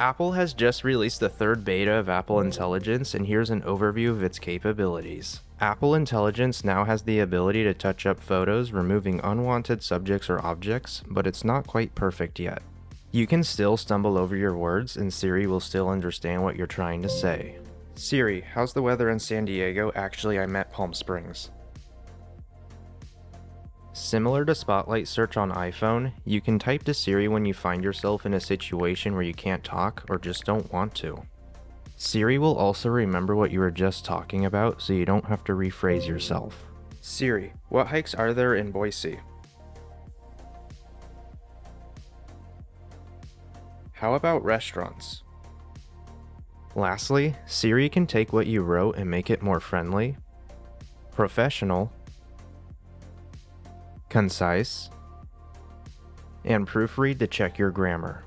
Apple has just released the third beta of Apple Intelligence, and here's an overview of its capabilities. Apple Intelligence now has the ability to touch up photos, removing unwanted subjects or objects, but it's not quite perfect yet. You can still stumble over your words, and Siri will still understand what you're trying to say. Siri, how's the weather in San Diego? Actually, I'm at Palm Springs. Similar to Spotlight Search on iPhone, you can type to Siri when you find yourself in a situation where you can't talk or just don't want to. Siri will also remember what you were just talking about so you don't have to rephrase yourself. Siri, what hikes are there in Boise? How about restaurants? Lastly, Siri can take what you wrote and make it more friendly, professional, concise, and proofread to check your grammar.